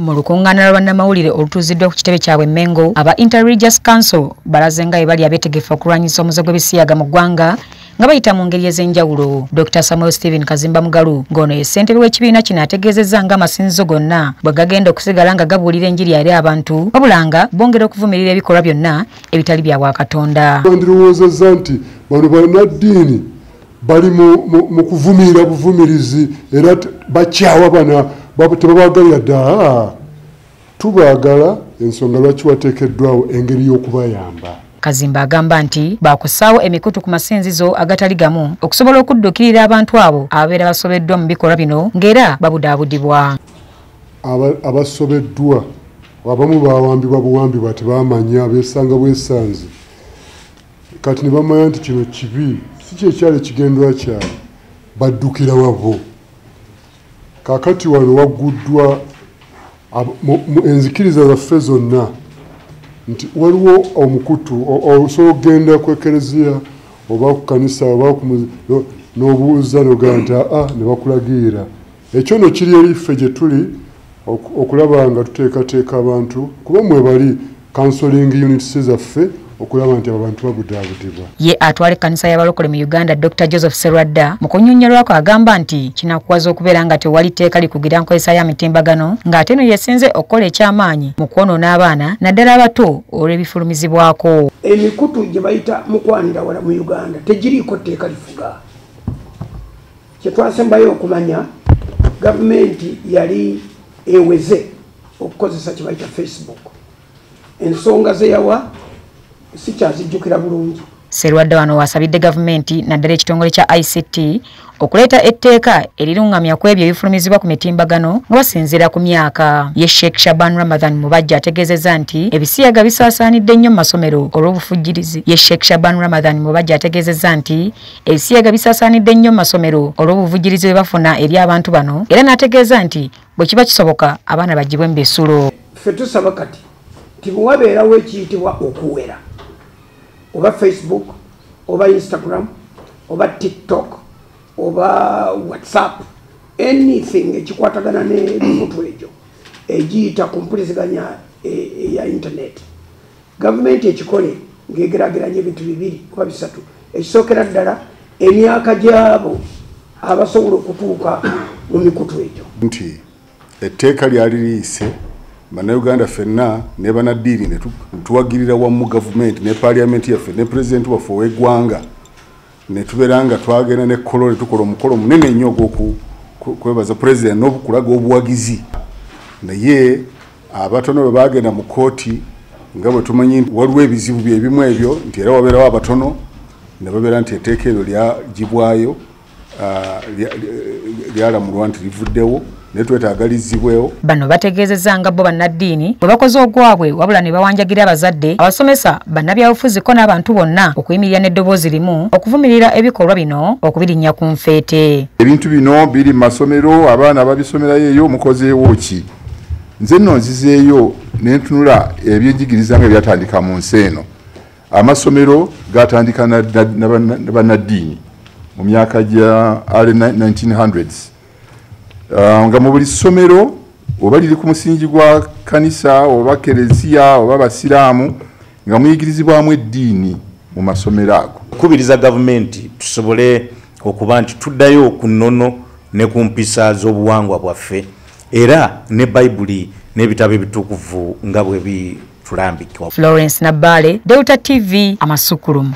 mu lukuŋŋaana lwa bannamawulire olutuuziddwa ku kitebe kyabwe mengo aba interreligious council balaze nga bwe bali abeetegefu okulwanyisa omuze gw'ebisiyaga mu ggwanga nga bayita mu ngeri ez'enjawulo. Dr. Samuel stephen kazimba mugalu ng'ono ye ssentebe w'ekibiina kino ategeezezza nga amasinzizo gonna bwe gagenda okusigala nga gabuulira enjiri eri abantu wabula nga bongera okuvumirira ebikolwa byonna ebitali bya bwakatonda ndirowoozezza nti bano bannaddiini bali mu kuvumirira buvumirizi era bakyawa bana tebabagalira dda tubaagala ensonga lwaki wateekeddwawo engeri y'okubayamba? Kazimba agamba nti bakusaawo emikutu ku masinzizo agatali gamu okusobola okuddukirira abantu abo ababeera basobeddwa mu bikolwa bino ng'era babudaabudibwa. Abasobeddwa abamu bawambibwa buwambibwa tebamanya besanga bwesanzi kati ne bamanya nti kino kibi si kyekyali ekigendwa kyabwe baddukira wabo kakati wano wagguddwa enzikiriza zaffe zonna nti waliwo omukutu osobola okugenda ku ekereziya oba ku kanisa oba n'obuuza nogaa nti aa ne bakulagiira ekyo no kiri eri ffe gye tuli okulaba nga tuteekateeka abantu kuba mwe bali counseling units zaffe okulaba nti abantu babudaabudibwa ye atwala ekkanisa y'abalokole mu uganda dr joseph serwadda mu kunnyonnyolwako agamba nti kinakuwaza okubeera nga tewali tteeka likugira nkozesa y'amitimbagano ng'ate no yesinze okukola ekyamaanyi mu kwonoona abaana naddala abato olw'ebifulumizibwako. Emikutu gye bayita mukwanira wala mu uganda tegiriiko tteeka lifuga. Kyetwasembayo okumanya gavumenti yali eweze okukozesa kye bayita facebook. Ensonga zeyawa sikyazijjukira bulungi. Serwadde wano wasabidde gavumenti naddala ekitongole kya ict okuleeta etteeka eriruŋŋamya ku ebyo ebifulumizibwa ku mitimbagano nga basinziira ku myaka. Ye sheikh shaban ramadhan mubajja ategeezezza nti ebisiyaga bisaasaanidde nnyo mu masomero olw'obufujjirizi. Ye sheikh shaban ramadhan mubajja ategeezezza nti ebisiyaga bisaasaanidde nnyo mu masomero olw'obuvujjirizi bwe bafuna eri abantu bano era n'ategeeza nti bwe kiba kisoboka abaana bagibwe mu bisulo. Ffe tusaba kati tibuwabeerawo ekiyitibwa okuwera oba facebook oba instagram oba tiktok oba whatsapp anything ekikwatagana n'ebikutu egyo egiyita ku mpuliziganya eya internet. Gavumenti ekikole ng'egerageranya ebintu bibiri oba bisatu ekisookera ddala emyaka gyabo abasobola okutuuka mu mikutu egyo. Nti etteeka lyali liise bannayuganda ffenna ne banaddiiri ne tuwagirira wamu gavumenti ne paliamenti yaffe ne pulezidenti waffe ow'eggwanga. Ne tubeera nga twagenda ne kolo ne tukola omukolo munene nnyo ogwokwebaza pulezidenti n'okulaga obuwagizi. Naye abatono bwe bagenda mu kooti nga bwe tumanyi nti waliwo ebizibu byebimu ebyo nti era wabeerawo abatono ne babeera nti etteeka eryo lyagibwayo lyalamulwa nti livuddewo naye twetaagalizibwewo bano bategeezezza nga bo bannaddiini bwe bakoze ogwabwe wabula ne bawanjagira abazadde abasomesa bannabyabufuziko n'abantu bonna okuyimirira n'eddoboozi limu okuvumirira ebikolwa bino okubirinnya ku nfeete. Ebintu bino biri mu masomero abaana babisomerayo eyo mukozeewo ki? Nze nno nzizeeyo ne ntunula ebyenjigiriza nga byatandika mu nsi eno. Amasomero gatandika na bannaddiini mu myaka gya early 1900s Uh, nga mu buli ssomero oba liri ku musingi gwa kanisa oba kereziya oba basiraamu nga muyigirizibwamu eddiini mu masomero ago. Kubiriza gavumenti tusobole okuba nti tuddayo ku nnono ne ku mpisa z'obuwangwa bwaffe era ne bayibuli n'ebitabo ebitukuvu nga bwe bitulambikwa florence nabbale delta tv amasukulumu